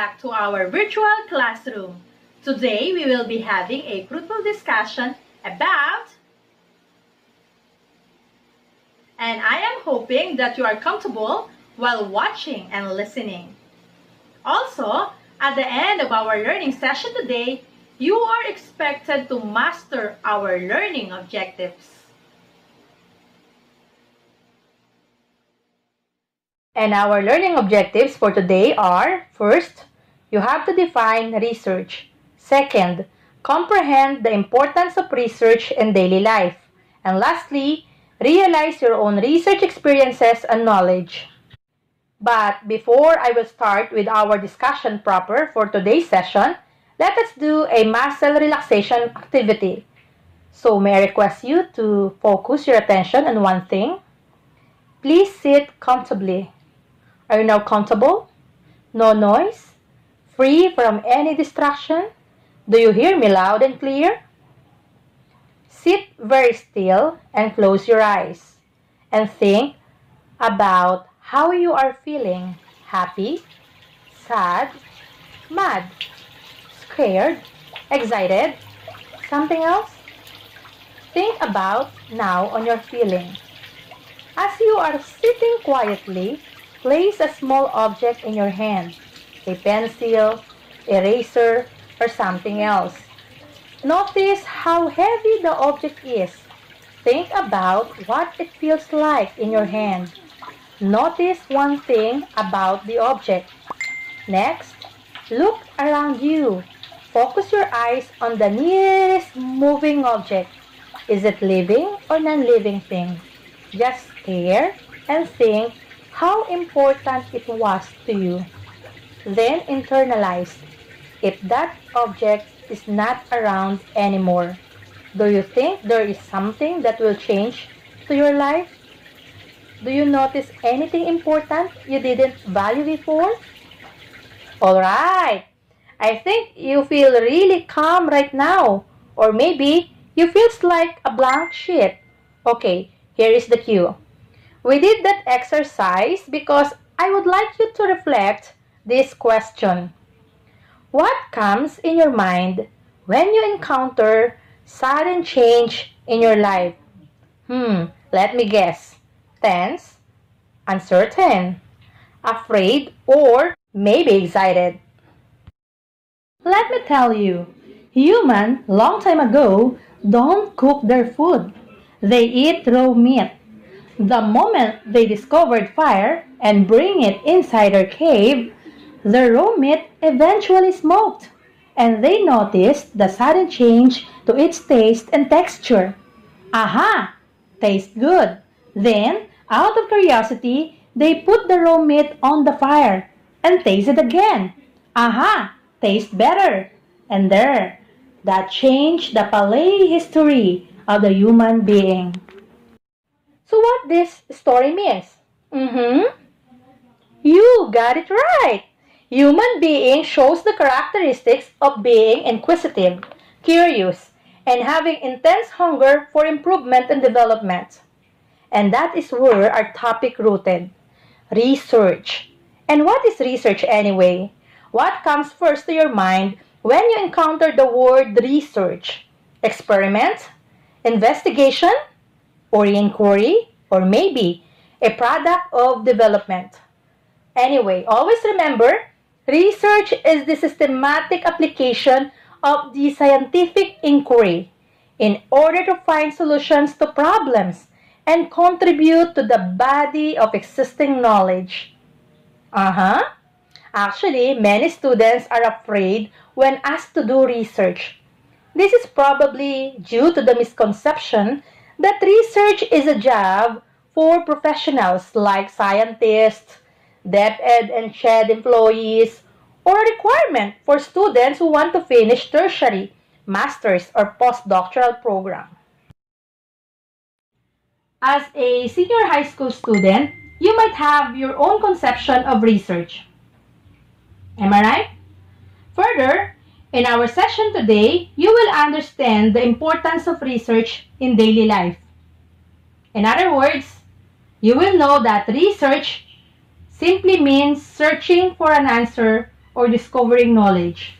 back to our virtual classroom. Today, we will be having a fruitful discussion about and I am hoping that you are comfortable while watching and listening. Also, at the end of our learning session today, you are expected to master our learning objectives. And our learning objectives for today are first, you have to define research. Second, comprehend the importance of research in daily life. And lastly, realize your own research experiences and knowledge. But before I will start with our discussion proper for today's session, let us do a muscle relaxation activity. So may I request you to focus your attention on one thing? Please sit comfortably. Are you now comfortable? No noise? Free from any distraction? Do you hear me loud and clear? Sit very still and close your eyes and think about how you are feeling. Happy, sad, mad, scared, excited, something else? Think about now on your feeling. As you are sitting quietly, place a small object in your hand, a pencil, eraser, or something else. Notice how heavy the object is. Think about what it feels like in your hand. Notice one thing about the object. Next, look around you. Focus your eyes on the nearest moving object. Is it living or non-living thing? Just stare and think how important it was to you. Then internalize. If that object is not around anymore, do you think there is something that will change to your life? Do you notice anything important you didn't value before? Alright, I think you feel really calm right now. Or maybe you feel like a blank sheet. Okay, here is the cue. We did that exercise because I would like you to reflect this question. What comes in your mind when you encounter sudden change in your life? Hmm, let me guess. Tense, uncertain, afraid, or maybe excited. Let me tell you, human long time ago don't cook their food. They eat raw meat. The moment they discovered fire and bring it inside their cave, the raw meat eventually smoked, and they noticed the sudden change to its taste and texture. Aha! Tastes good. Then, out of curiosity, they put the raw meat on the fire and tasted again. Aha! Tastes better. And there, that changed the palate history of the human being. So what this story means? Mm-hmm. You got it right. Human being shows the characteristics of being inquisitive, curious, and having intense hunger for improvement and development. And that is where our topic rooted. Research. And what is research anyway? What comes first to your mind when you encounter the word research? Experiment? Investigation? Or inquiry? Or maybe a product of development? Anyway, always remember Research is the systematic application of the scientific inquiry in order to find solutions to problems and contribute to the body of existing knowledge. Uh-huh. Actually, many students are afraid when asked to do research. This is probably due to the misconception that research is a job for professionals like scientists, DepEd and CHED employees, or a requirement for students who want to finish tertiary, master's, or postdoctoral program. As a senior high school student, you might have your own conception of research. Am I right? Further, in our session today, you will understand the importance of research in daily life. In other words, you will know that research simply means searching for an answer or discovering knowledge.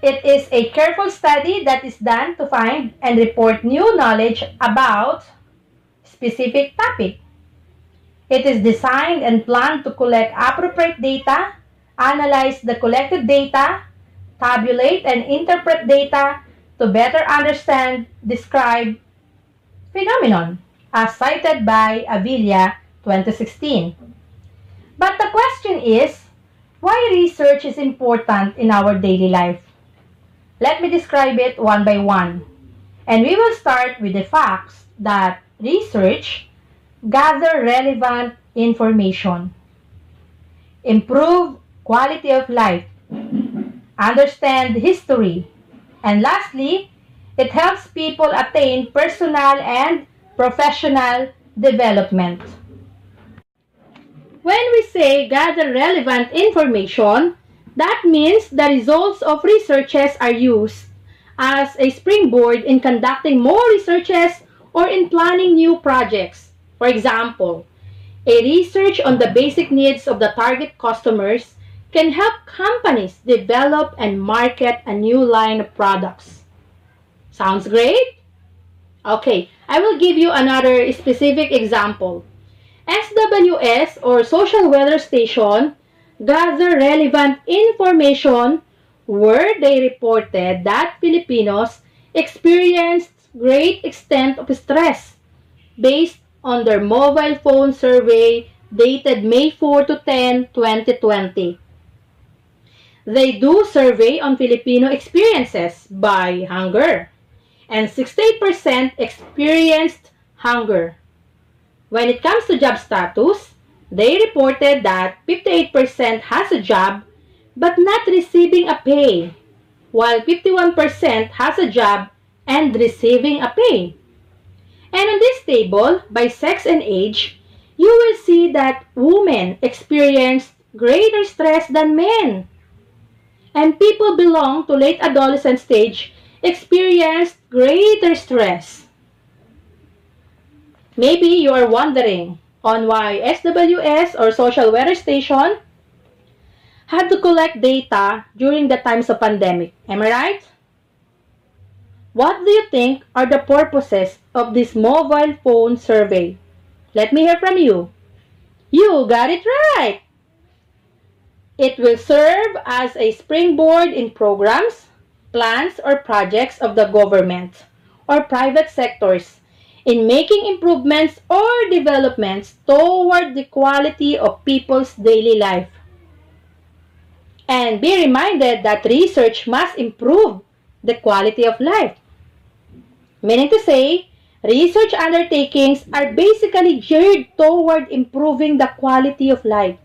It is a careful study that is done to find and report new knowledge about specific topic. It is designed and planned to collect appropriate data, analyze the collected data, tabulate and interpret data to better understand, describe phenomenon, as cited by Avila 2016. But the question is, why research is important in our daily life? Let me describe it one by one. And we will start with the facts that research gather relevant information, improve quality of life, understand history, and lastly, it helps people attain personal and professional development. When we say gather relevant information, that means the results of researches are used as a springboard in conducting more researches or in planning new projects. For example, a research on the basic needs of the target customers can help companies develop and market a new line of products. Sounds great? Okay, I will give you another specific example. SWS or Social Weather Station gather relevant information where they reported that Filipinos experienced great extent of stress based on their mobile phone survey dated May 4 to 10, 2020. They do survey on Filipino experiences by hunger and 68% experienced hunger. When it comes to job status, they reported that 58% has a job but not receiving a pay, while 51% has a job and receiving a pay. And on this table, by sex and age, you will see that women experienced greater stress than men. And people belong to late adolescent stage experienced greater stress. Maybe you are wondering, on why SWS or Social Weather Station had to collect data during the times of pandemic. Am I right? What do you think are the purposes of this mobile phone survey? Let me hear from you. You got it right! It will serve as a springboard in programs, plans, or projects of the government or private sectors in making improvements or developments toward the quality of people's daily life. And be reminded that research must improve the quality of life. Meaning to say, research undertakings are basically geared toward improving the quality of life.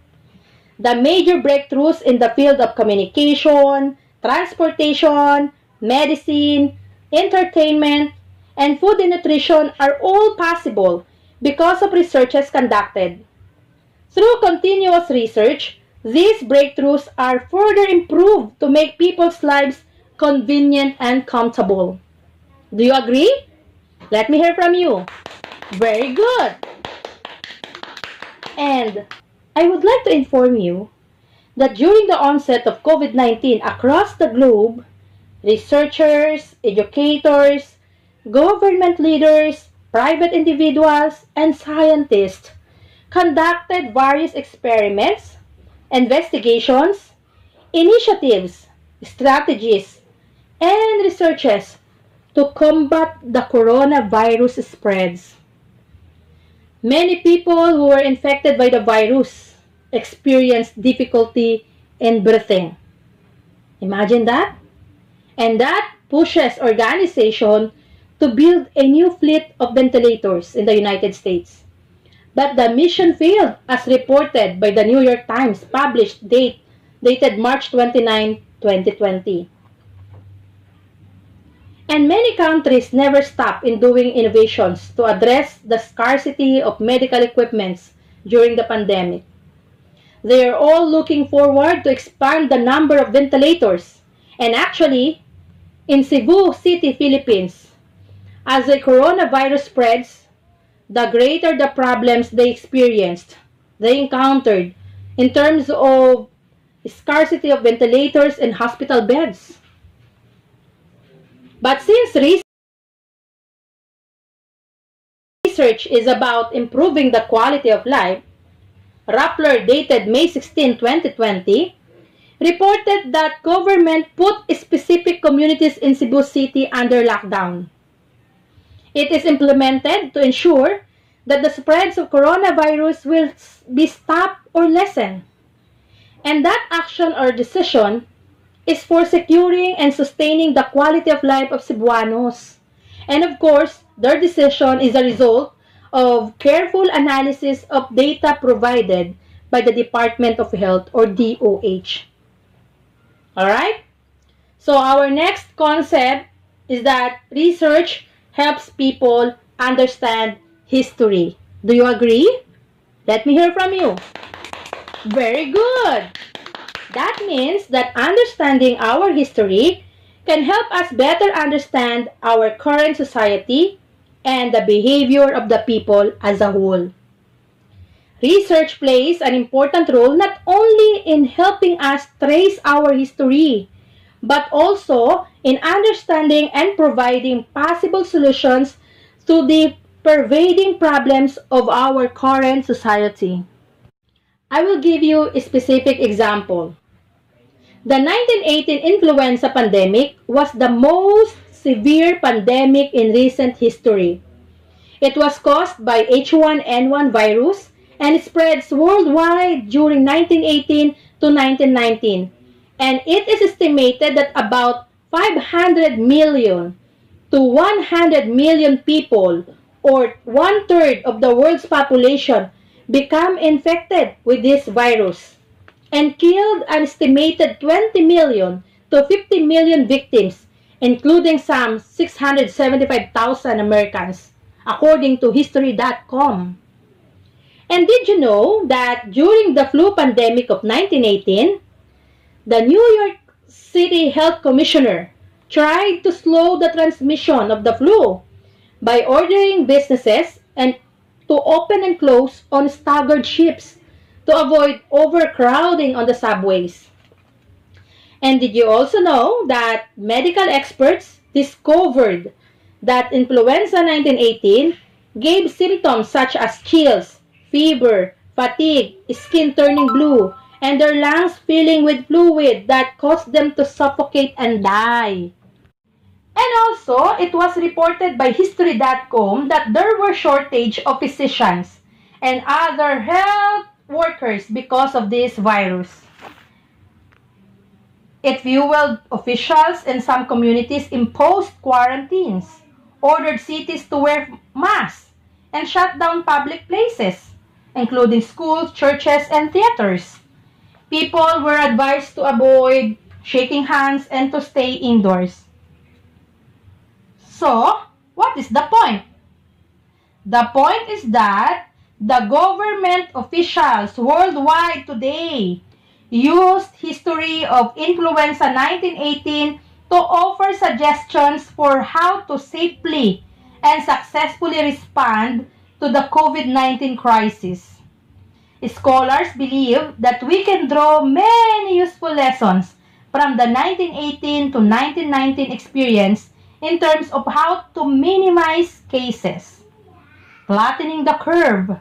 The major breakthroughs in the field of communication, transportation, medicine, entertainment, and food and nutrition are all possible because of researches conducted. Through continuous research, these breakthroughs are further improved to make people's lives convenient and comfortable. Do you agree? Let me hear from you. Very good. And I would like to inform you that during the onset of COVID-19 across the globe, researchers, educators, government leaders, private individuals, and scientists conducted various experiments, investigations, initiatives, strategies, and researches to combat the coronavirus spreads. Many people who were infected by the virus experienced difficulty in breathing. Imagine that? And that pushes organization to build a new fleet of ventilators in the United States. But the mission failed as reported by the New York Times published date dated March 29, 2020. And many countries never stop in doing innovations to address the scarcity of medical equipments during the pandemic. They are all looking forward to expand the number of ventilators. And actually, in Cebu City, Philippines, as the coronavirus spreads, the greater the problems they experienced, they encountered in terms of scarcity of ventilators and hospital beds. But since research is about improving the quality of life, Rappler dated May 16, 2020, reported that government put specific communities in Cebu City under lockdown. It is implemented to ensure that the spreads of coronavirus will be stopped or lessened. And that action or decision is for securing and sustaining the quality of life of Cebuanos. And of course, their decision is a result of careful analysis of data provided by the Department of Health or DOH. Alright? So our next concept is that research helps people understand history. Do you agree? Let me hear from you. Very good. That means that understanding our history can help us better understand our current society and the behavior of the people as a whole. Research plays an important role not only in helping us trace our history, but also in understanding and providing possible solutions to the pervading problems of our current society. I will give you a specific example. The 1918 influenza pandemic was the most severe pandemic in recent history. It was caused by H1N1 virus and spreads worldwide during 1918 to 1919. And it is estimated that about 500 million to 100 million people or one third of the world's population become infected with this virus and killed an estimated 20 million to 50 million victims, including some 675,000 Americans, according to History.com. And did you know that during the flu pandemic of 1918, the New York City Health Commissioner tried to slow the transmission of the flu by ordering businesses and to open and close on staggered shifts to avoid overcrowding on the subways. And did you also know that medical experts discovered that influenza 1918 gave symptoms such as chills, fever, fatigue, skin turning blue, and their lungs filling with fluid that caused them to suffocate and die. And also, it was reported by History.com that there were shortage of physicians and other health workers because of this virus. It fueled officials in some communities imposed quarantines, ordered cities to wear masks, and shut down public places, including schools, churches, and theaters. People were advised to avoid shaking hands and to stay indoors. So, what is the point? The point is that the government officials worldwide today used history of influenza 1918 to offer suggestions for how to safely and successfully respond to the COVID-19 crisis. Scholars believe that we can draw many useful lessons from the 1918 to 1919 experience in terms of how to minimize cases, flattening the curve,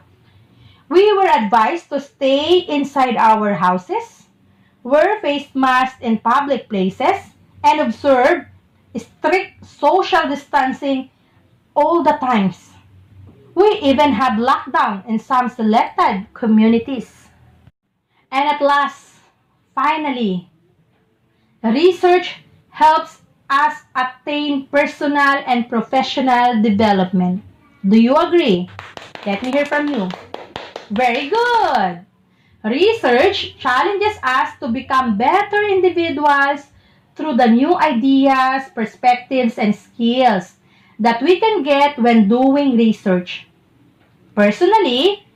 we were advised to stay inside our houses, wear face masks in public places, and observe strict social distancing all the times. We even had lockdown in some selected communities. And at last, finally, research helps us attain personal and professional development. Do you agree? Let me hear from you. Very good. Research challenges us to become better individuals through the new ideas, perspectives, and skills that we can get when doing research. Personally,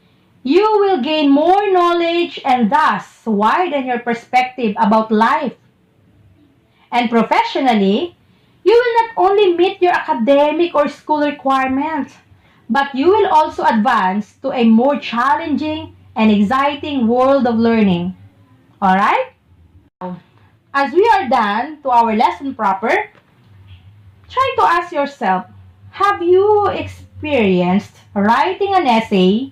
you will gain more knowledge and thus widen your perspective about life. And professionally, you will not only meet your academic or school requirements, but you will also advance to a more challenging and exciting world of learning. Alright? As we are done to our lesson proper, try to ask yourself, have you experienced writing an essay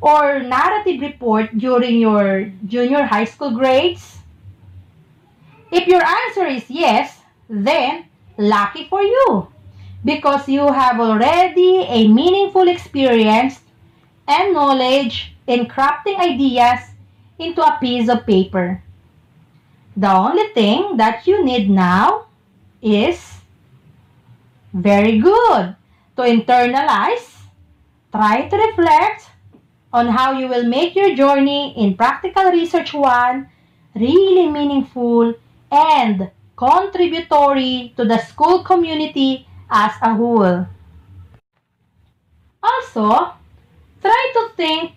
or narrative report during your junior high school grades? If your answer is yes, then lucky for you because you have already a meaningful experience and knowledge in crafting ideas into a piece of paper. The only thing that you need now is very good to internalize, try to reflect on how you will make your journey in Practical Research 1 really meaningful and contributory to the school community as a whole. Also, try to think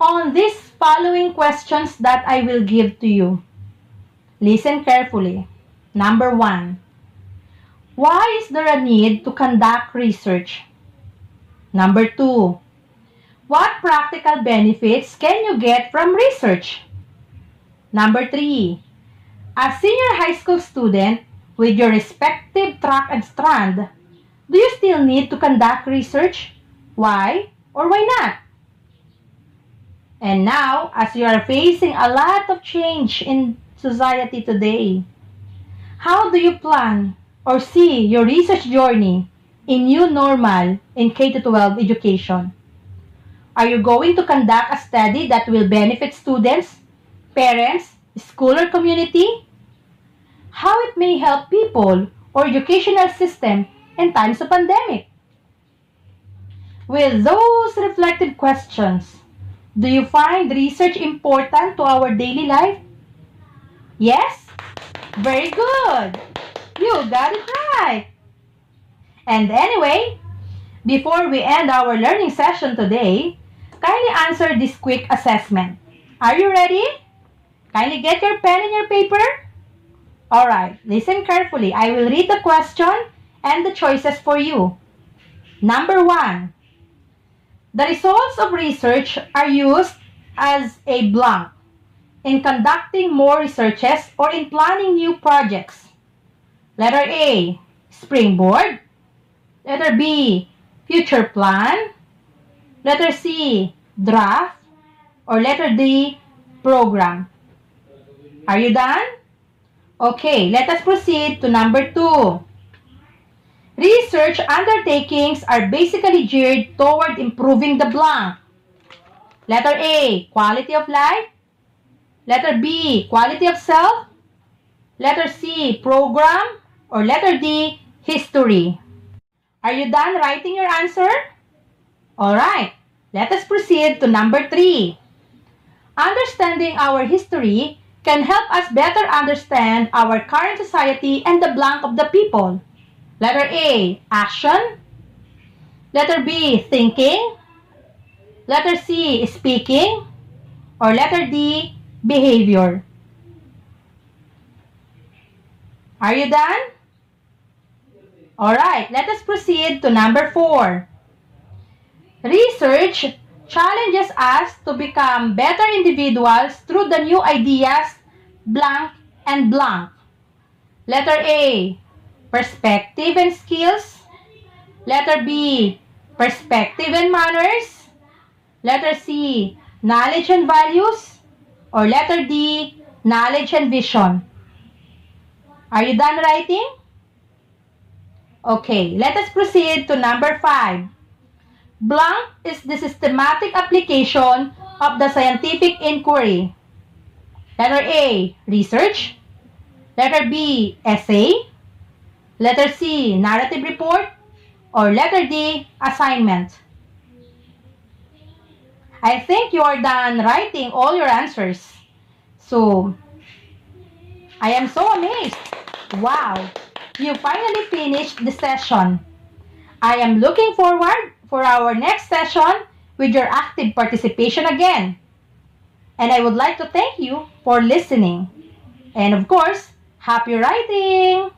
on these following questions that I will give to you. Listen carefully. Number one, why is there a need to conduct research? Number two, what practical benefits can you get from research? Number three, as senior high school student with your respective track and strand, do you still need to conduct research? Why or why not? And now, as you are facing a lot of change in society today, how do you plan or see your research journey in new normal in K-12 education? Are you going to conduct a study that will benefit students, parents, school or community? How it may help people or educational system in times of pandemic? With those reflective questions, do you find research important to our daily life? Yes? Very good. You got it right. And anyway, before we end our learning session today, kindly answer this quick assessment. Are you ready? Kindly get your pen and your paper. Alright, listen carefully. I will read the question and the choices for you. Number one, the results of research are used as a blank in conducting more researches or in planning new projects. Letter A, springboard. Letter B, future plan. Letter C, draft. Or letter D, program. Are you done? Okay, let us proceed to number two. Research undertakings are basically geared toward improving the blank. Letter A, quality of life. Letter B, quality of self. Letter C, program. Or letter D, history. Are you done writing your answer? Alright, let us proceed to number three. Understanding our history can help us better understand our current society and the blank of the people. Letter A, action. Letter B, thinking. Letter C, speaking. Or letter D, behavior. Are you done? Alright, let us proceed to number four. Research challenges us to become better individuals through the new ideas blank and blank. Letter A, perspective and skills. Letter B, perspective and manners. Letter C, knowledge and values. Or letter D, knowledge and vision. Are you done writing? Okay, let us proceed to number 5. Blank is the systematic application of the scientific inquiry. Letter A, research. Letter B, essay. Letter C, narrative report. Or letter D, assignment. I think you are done writing all your answers. So, I am so amazed. Wow, you finally finished the session. I am looking forward for our next session with your active participation again. And I would like to thank you for listening. And of course, happy writing!